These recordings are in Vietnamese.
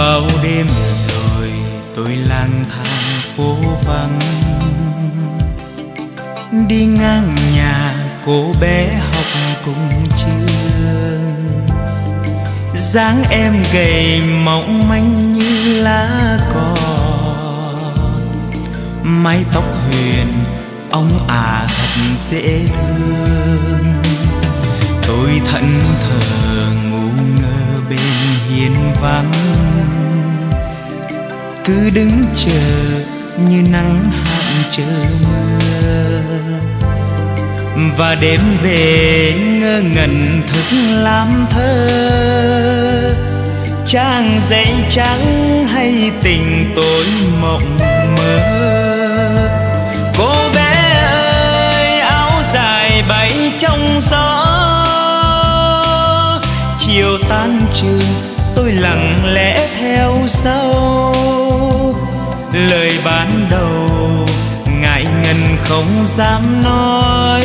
bao đêm rồi tôi lang thang phố vắng. Đi ngang nhà cô bé học cùng trường. Dáng em gầy mỏng manh như lá cỏ mái tóc huyền ông à thật dễ thương. Tôi thẫn thờ ngủ ngơ bên hiên vắng cứ đứng chờ như nắng hạn chờ mưa. Và đêm về ngơ ngẩn thức làm thơ trang giấy trắng hay tình tối mộng mơ. Cô bé ơi, áo dài bay trong gió, chiều tan trường, tôi lặng lẽ theo sau lời ban đầu, ngại ngần không dám nói.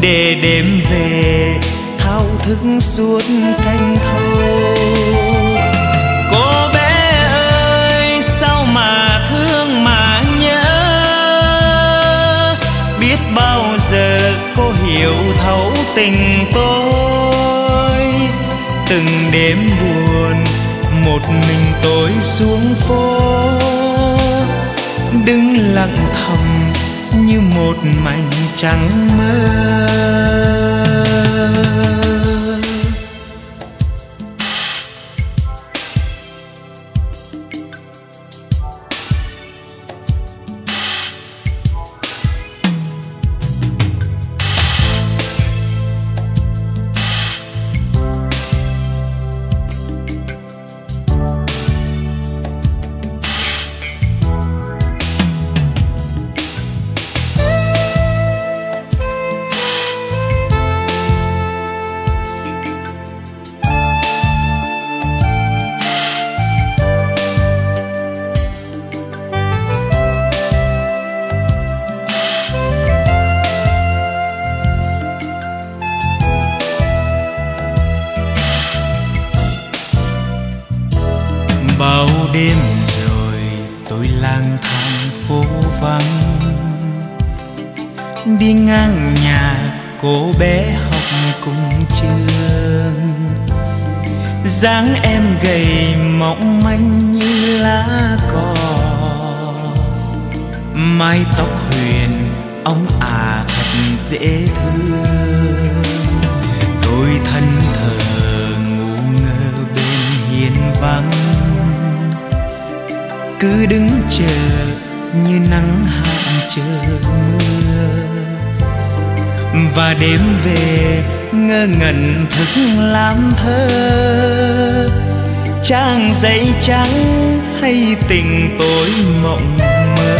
Để đêm về, thao thức suốt canh thâu. Cô bé ơi, sao mà thương mà nhớ? Biết bao giờ cô hiểu thấu tình tôi. Từng đêm buồn một mình tôi xuống phố. Đứng lặng thầm như một mảnh trắng mơ. Bao đêm rồi tôi lang thang phố vắng. Đi ngang nhà cô bé học cùng trường. Dáng em gầy mỏng manh như lá cỏ mái tóc huyền ông à thật dễ thương. Tôi thân thờ ngủ ngơ bên hiên vắng cứ đứng chờ như nắng hạn chờ mưa. Và đêm về ngơ ngẩn thức làm thơ. Trang giấy trắng hay tình tối mộng mơ.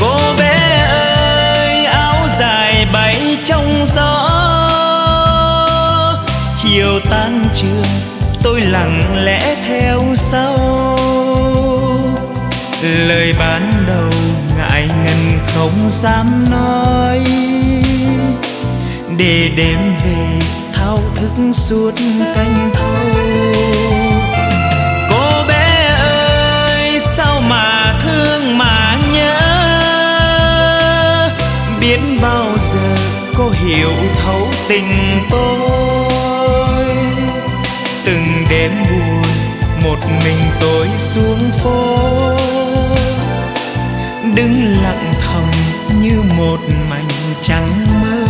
Cô bé ơi, áo dài bay trong gió. Chiều tan trường, tôi lặng lẽ theo sau lời ban đầu ngại ngần không dám nói. Để đêm về thao thức suốt canh thâu. Cô bé ơi, sao mà thương mà nhớ? Biết bao giờ cô hiểu thấu tình tôi. Từng đêm buồn một mình tôi xuống phố đứng lặng thầm như một mảnh trắng mơ.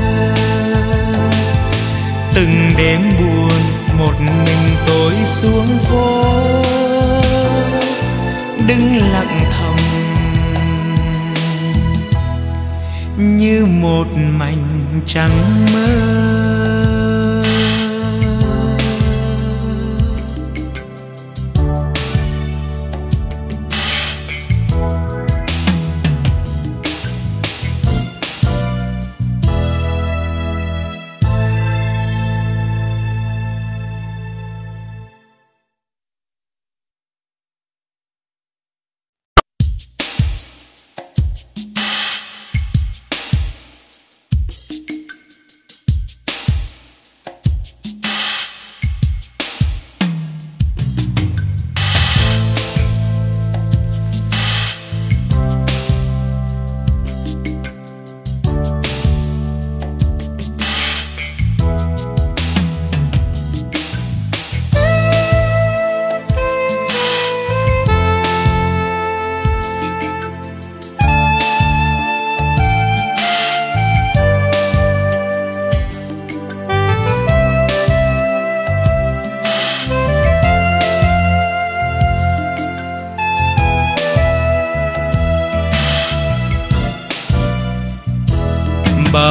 Từng đêm buồn một mình tôi xuống phố. Đứng lặng thầm như một mảnh trắng mơ.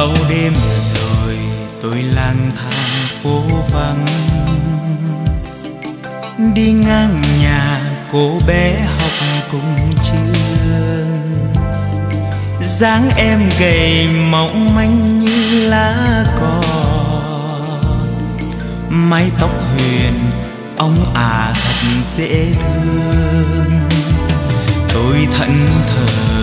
Bao đêm rồi tôi lang thang phố vắng. Đi ngang nhà cô bé học cùng trường. Dáng em gầy mỏng manh như lá cỏ mái tóc huyền ông à thật dễ thương. Tôi thẫn thờ